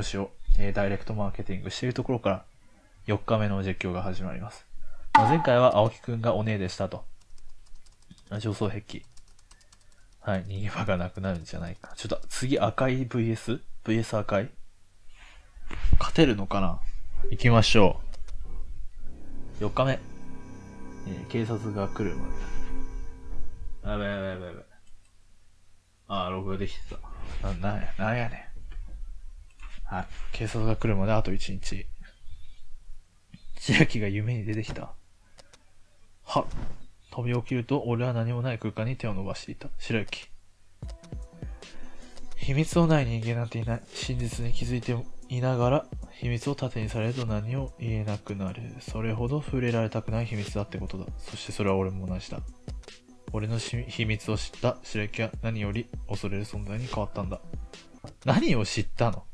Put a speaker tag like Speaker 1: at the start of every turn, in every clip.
Speaker 1: 用紙を、えーダイレクトマーケティングしているところから、4日目の実況が始まります。まあ前回は青木くんがお姉でしたと。上層壁。はい、逃げ場がなくなるんじゃないか。ちょっと次赤い VS?VS 赤い？勝てるのかな？行きましょう。4日目。えー警察が来るまで。やべやべやべやべ。あー、録画できてた。な、なんや、なんやねん。はい。警察が来るまであと1日。白木が夢に出てきた。は。飛び起きると、俺は何もない空間に手を伸ばしていた。白雪。秘密のない人間なんていない。真実に気づいていながら、秘密を盾にされると何を言えなくなる。それほど触れられたくない秘密だってことだ。そしてそれは俺も同じだ。俺の秘密を知った白雪は何より恐れる存在に変わったんだ。何を知ったの？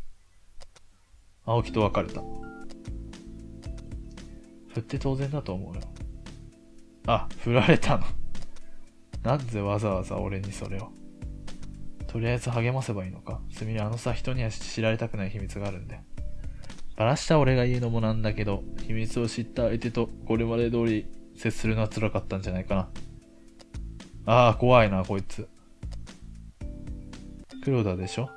Speaker 1: 青木と別れた。振って当然だと思うよ。あ、振られたの。なんでわざわざ俺にそれを。とりあえず励ませばいいのか。すみれ、あのさ、人には知られたくない秘密があるんで。バラした俺が言うのもなんだけど、秘密を知った相手とこれまで通り接するのは辛かったんじゃないかな。ああ、怖いな、こいつ。黒田でしょ？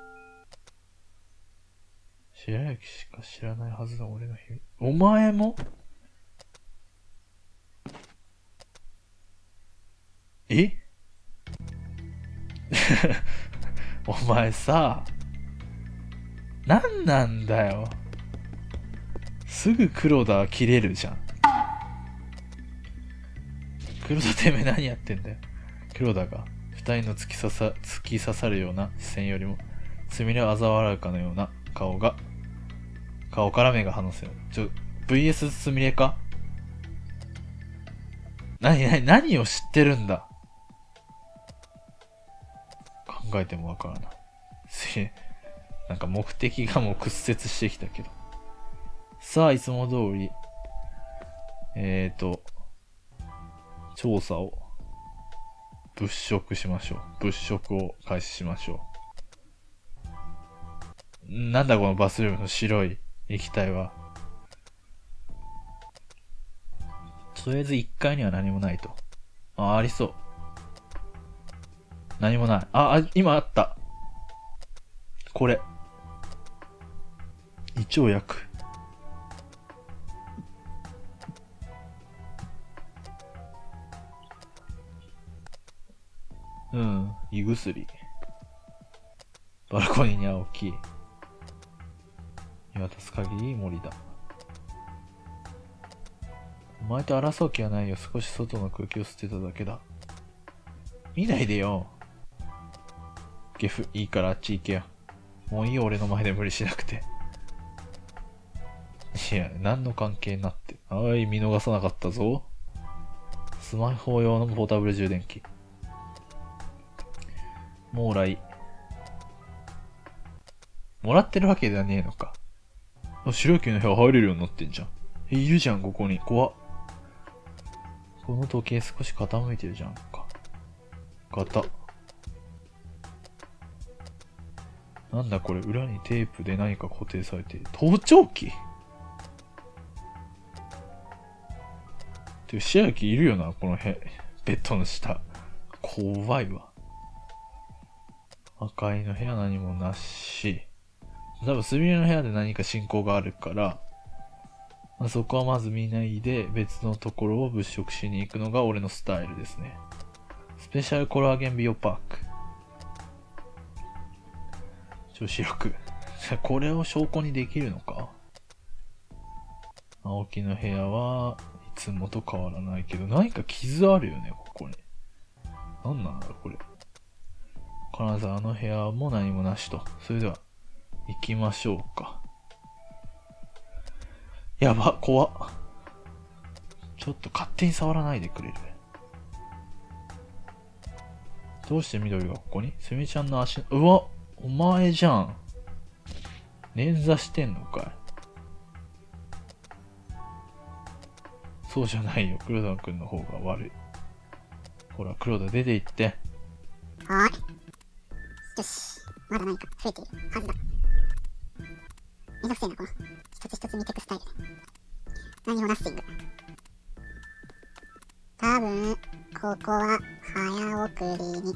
Speaker 1: 白雪しか知らないはずだ、俺の秘密。お前も？え？お前さ、何なんだよ。すぐ黒田切れるじゃん。黒田てめえ何やってんだよ。黒田が二人の突き刺さ、突き刺さるような視線よりも、すみれ嘲笑うかのような顔が、顔から目が離せよ。ちょ、VS すみれか？何、何、何を知ってるんだ？考えてもわからない。すげ。なんか目的がもう屈折してきたけど。さあ、いつも通り、えーと、調査を物色しましょう。物色を開始しましょう。なんだこのバスルームの白い液体は。とりあえず1階には何もないと。あ、ありそう。何もない。あ、あ、今あった。これ。胃腸薬。うん、胃薬。バルコニーに青木。見渡す限り森だ。お前と争う気はないよ。少し外の空気を捨てただけだ。見ないでよ。ゲフ、いいからあっち行けよ。もういいよ、俺の前で無理しなくて。いや、何の関係になって。あい、見逃さなかったぞ。スマホ用のポータブル充電器。もう来。もらってるわけではねえのか。あ、白雪の部屋入れるようになってんじゃん。え、いるじゃん、ここに。怖っ。この時計少し傾いてるじゃんか。型。なんだこれ、裏にテープで何か固定されている。盗聴器？てか、白雪いるよな、この辺。ベッドの下。怖いわ。赤いの部屋何もなし。多分、すみれの部屋で何か進行があるから、まあそこはまず見ないで別のところを物色しに行くのが俺のスタイルですね。スペシャルコラーゲンビオパーク。女子力。これを証拠にできるのか？青木の部屋はいつもと変わらないけど、何か傷あるよね、ここに。何なんだろう、これ。金沢の部屋も何もなしと。それでは、行きましょうか。やば、怖っ。ちょっと勝手に触らないでくれる？どうして緑がここに？すみちゃんの足、うわお前じゃん。捻挫してんのかいそうじゃないよ。黒田くんの方が悪い。ほら、黒田出て行って。
Speaker 2: はーい。よし。まだ何か増えているはずだ。めんどくせえな、この、一つ一つ見てくスタイル。何もナッシング。多分、ここは早送りに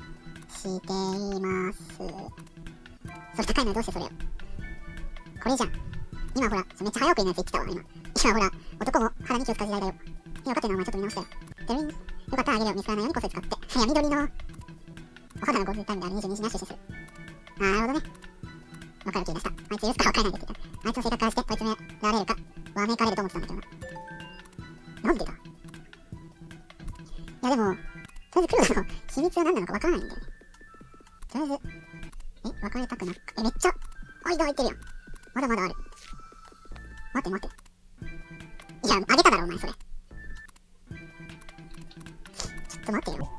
Speaker 2: しています。それ高いのどうしてそれを？これじゃん。今ほら、めっちゃ早送りのやつ言ってたわ、今。今ほら、男も肌に気を使う時代だよ。今分かってるのお前ちょっと見直したよ。てるん。よかったらあげるよ。見つからないようにこそ使って。いや、緑の、お肌のゴールタイムである22時なししてする。なるほどね。わかる気がした。あいつ許すかわからないでって言った。あいつの性格からして追い詰められるか、わめかれると思ってたんだけどな。なんでだいやでも、とりあえ？ず黒の秘密は何なのかわからないんだよね。とりあえ？ず、え、別れたくなく、え、めっちゃ、間空いてるやん。まだまだある。待って待って。いや、あげただろ、お前それ。ちょっと待ってよ。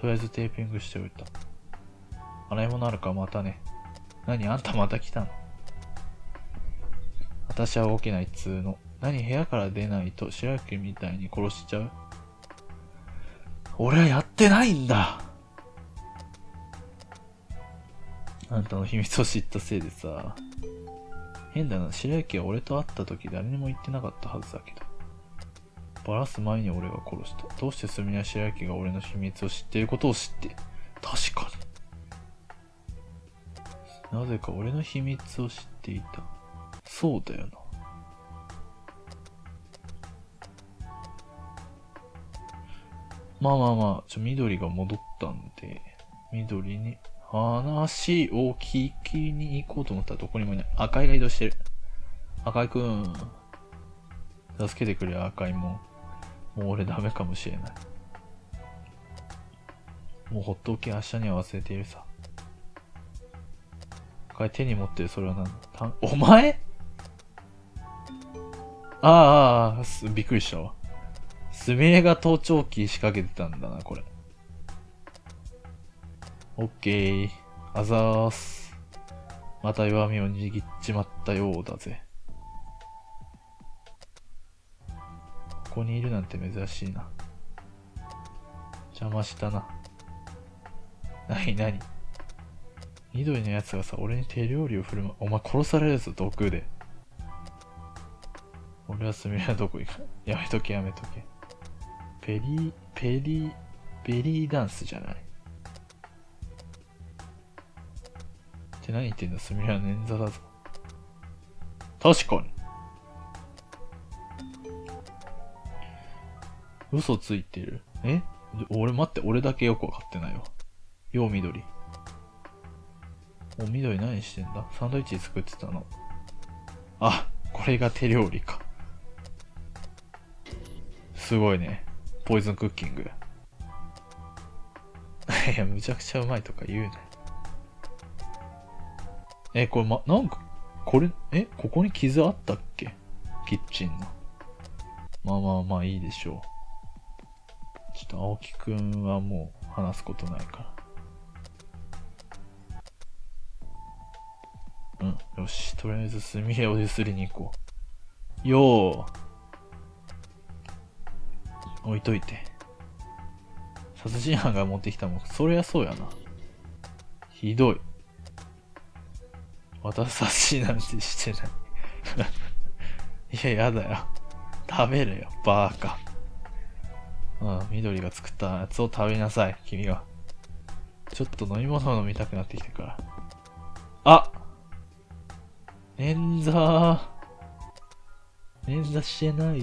Speaker 1: とりあえずテーピングしておいた。洗い物あるかまたね。何あんたまた来たの？私は動けないっつうの。何部屋から出ないと白雪みたいに殺しちゃう？俺はやってないんだあんたの秘密を知ったせいでさ。変だな、白雪は俺と会った時誰にも言ってなかったはずだけど。バラす前に俺が殺した。どうしてスミヤ白雪が俺の秘密を知っていることを知って。確かに。なぜか俺の秘密を知っていた。そうだよな。まあまあまあ、ちょ、緑が戻ったんで、緑に話を聞きに行こうと思ったらどこにもいない。赤いが移動してる。赤いくん。助けてくれ、赤いもん。もう俺ダメかもしれない。もうほっとき明日には忘れているさ。赤い手に持ってるそれは何？だお前？ああああ、すびっくりしたわ。スミレが盗聴器仕掛けてたんだな、これ。オッケー。あざーす。また弱みを握っちまったようだぜ。ここにいるなんて珍しいな。邪魔したな。なになに緑のやつがさ、俺に手料理を振る舞う。お前殺されるぞ、毒で。俺はスミレはどこ行く？やめとけやめとけ。ペリー、ペリー、ベリーダンスじゃないって何言ってんだスミレは捻挫だぞ。確かに。嘘ついてる。え？俺待って、俺だけよくわかってないわ。よう緑。お、緑何してんだ？サンドイッチ作ってたの。あ、これが手料理か。すごいね。ポイズンクッキング。いや、むちゃくちゃうまいとか言うね。え、これま、なんか、これ、え、ここに傷あったっけ？キッチンの。まあまあまあいいでしょう。と青木くんはもう話すことないから。うん、よし。とりあえず、スミレをゆすりに行こう。よー。置いといて。殺人犯が持ってきたもん、そりゃそうやな。ひどい。私殺しなんてしてない。いや、やだよ。食べるよ、バーカ。うん、緑が作ったやつを食べなさい、君が。ちょっと飲み物飲みたくなってきてから。あ捻挫。捻挫してない。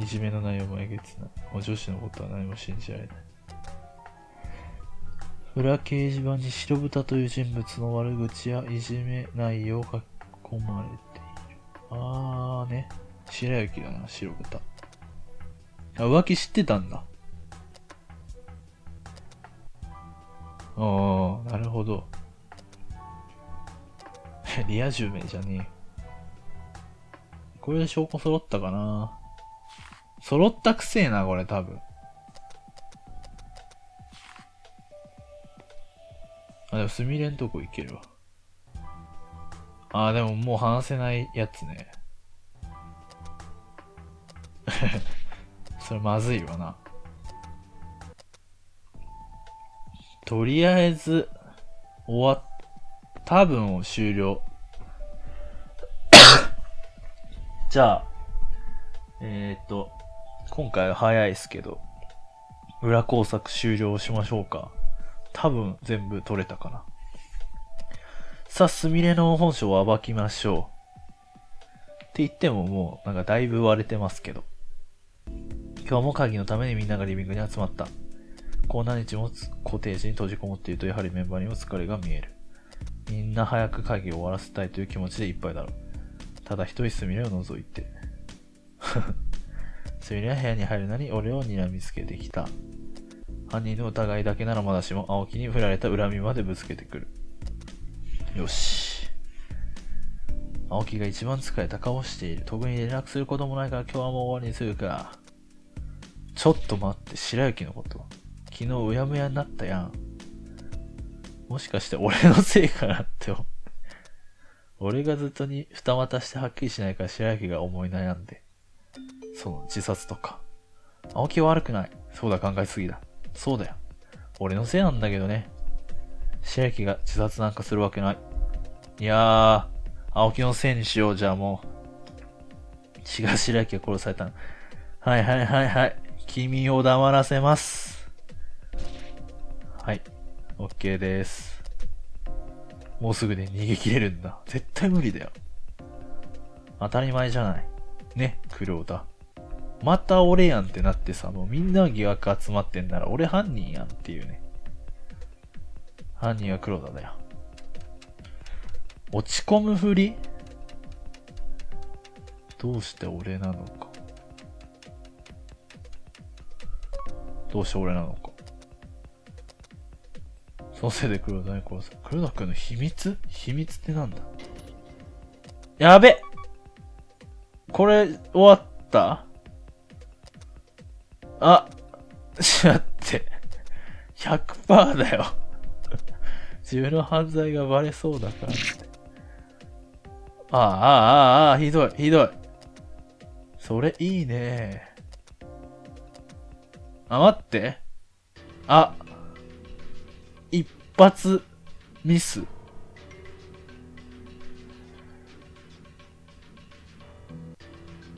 Speaker 1: いじめの内容もえげつない。お女子のことは何も信じられない。裏掲示板に白豚という人物の悪口やいじめ内容が書き込まれている。あーね。白雪だな、白豚。あ、浮気知ってたんだ。あー、なるほど。リア充名じゃねえ。これで証拠揃ったかな揃ったくせえな、これ多分。あ、でもスミレんとこ行けるわ。あ、でももう話せないやつね。それまずいわな。とりあえず、終わっ、多分終了。じゃあ、えー、っと、今回は早いですけど、裏工作終了しましょうか。多分全部取れたかな。さあ、すみれの本性を暴きましょう。って言ってももう、なんかだいぶ割れてますけど。今日も会議のためにみんながリビングに集まった。こう何日もコテージに閉じこもっていると、やはりメンバーにも疲れが見える。みんな早く会議を終わらせたいという気持ちでいっぱいだろう。ただ一人すみれを除いて。すみれは部屋に入るなり俺を睨みつけてきた。犯人の疑いだけならまだしも、青木に振られた恨みまでぶつけてくる。よし。青木が一番疲れた顔をしている。特に連絡することもないから今日はもう終わりにするか。ちょっと待って、白雪のこと。昨日うやむやになったやん。もしかして俺のせいかなって思う。俺がずっとに二股してはっきりしないから白雪が思い悩んで。その自殺とか。青木は悪くない。そうだ考えすぎだ。そうだよ。俺のせいなんだけどね。白雪が自殺なんかするわけない。いやー、青木のせいにしよう、じゃあもう。違う白雪が殺されたの。はいはいはいはい。君を黙らせます。はい。OK です。もうすぐで逃げ切れるんだ。絶対無理だよ。当たり前じゃない。ね、クローダ。また俺やんってなってさ、もうみんな疑惑集まってんなら俺犯人やんっていうね。犯人は黒田だよ。落ち込むふり？どうして俺なのか。どうして俺なのか。そのせいで黒田に殺す。黒田くんの秘密？秘密ってなんだ？やべこれ、終わった？あ、しまって。100%だよ。自分の犯罪がバレそうだからって。ああ、ああ、ああ、ひどい、ひどい。それいいね。あ、待って。あ、一発ミス。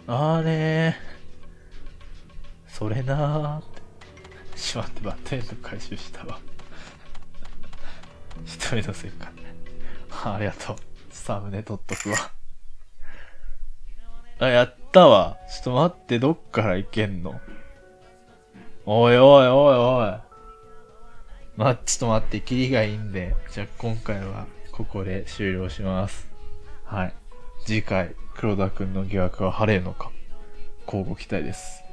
Speaker 1: あれそれなーって。しまってバッテンと回収したわ。一人のせいか。ありがとう。サムネ撮っとくわ。あ、やったわ。ちょっと待って、どっから行けんの？おいおいおいおい。ま、ちょっと待って、キリがいいんで。じゃあ今回はここで終了します。はい。次回、黒田くんの疑惑は晴れるのか。交互期待です。